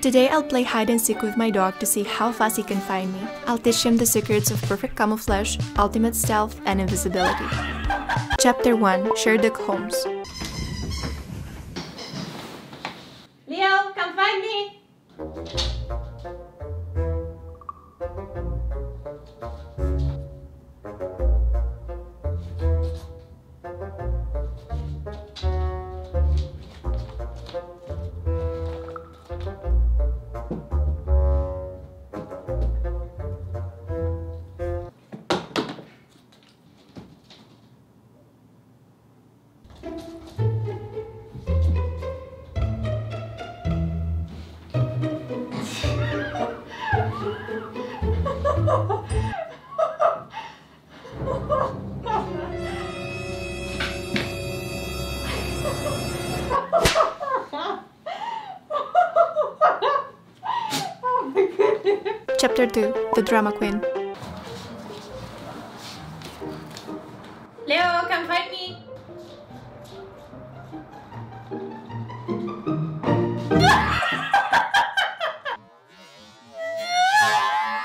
Today I'll play hide and seek with my dog to see how fast he can find me. I'll teach him the secrets of perfect camouflage, ultimate stealth, and invisibility. Chapter 1 Sherlock Holmes Leo, come find me! Chapter 2 The Drama Queen Leo, come find me!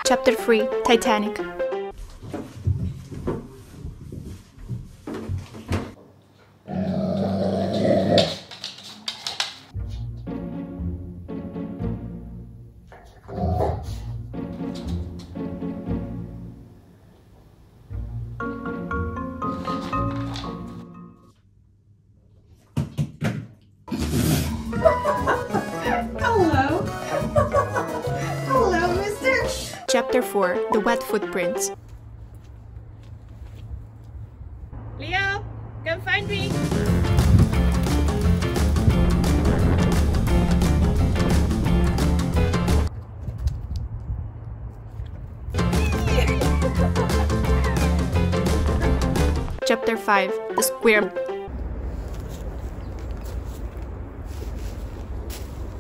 Chapter 3 Titanic Chapter 4 The Wet Footprints Leo, come find me! Chapter 5 The Square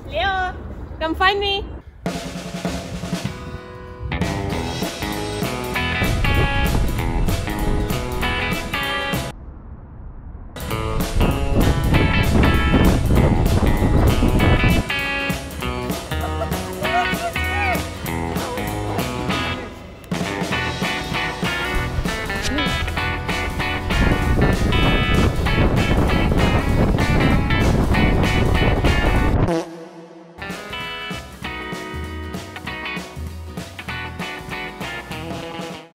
Leo, come find me!